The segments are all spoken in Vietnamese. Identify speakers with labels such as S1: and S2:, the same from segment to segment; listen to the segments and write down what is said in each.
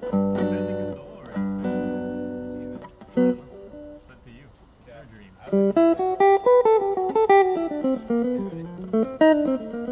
S1: Thank you.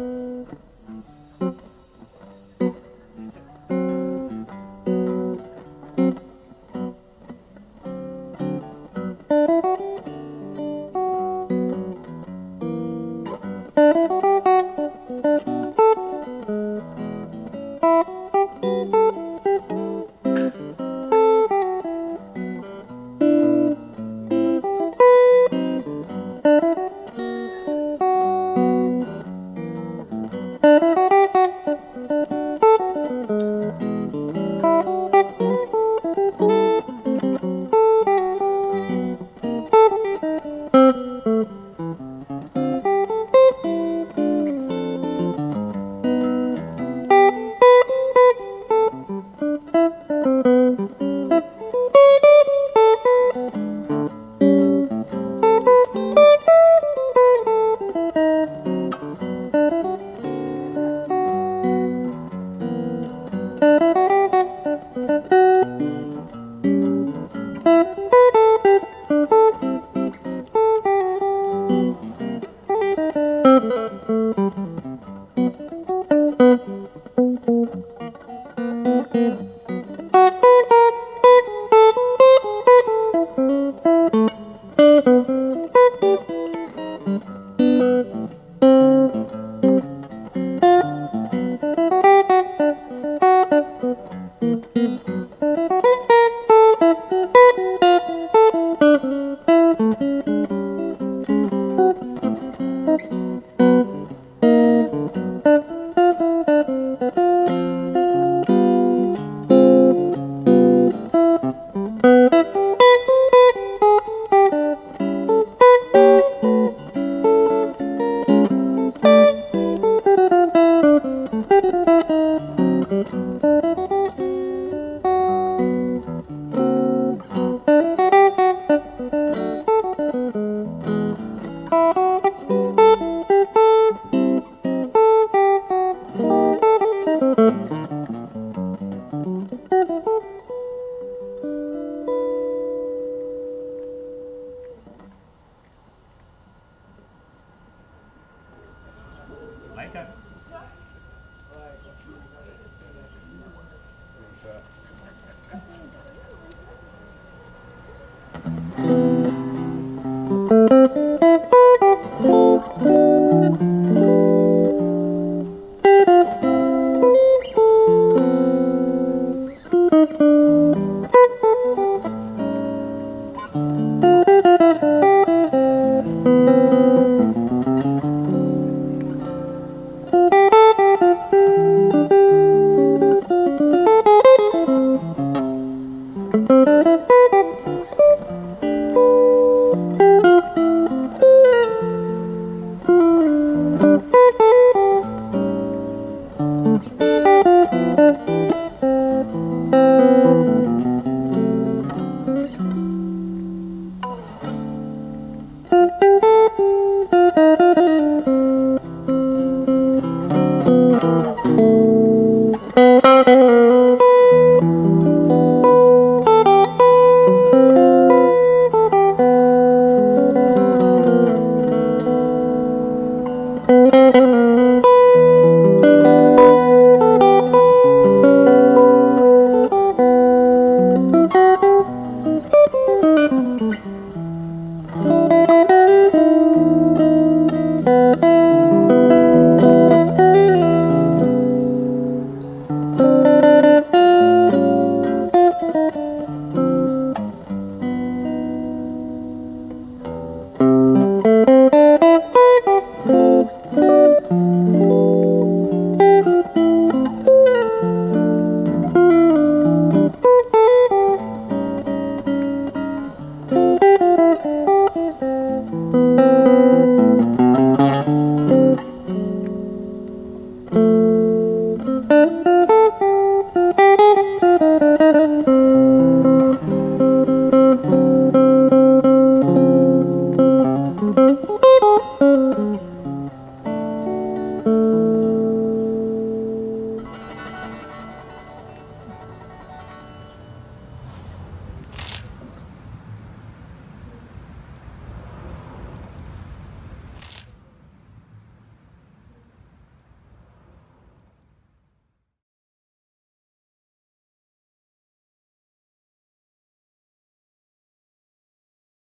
S1: It's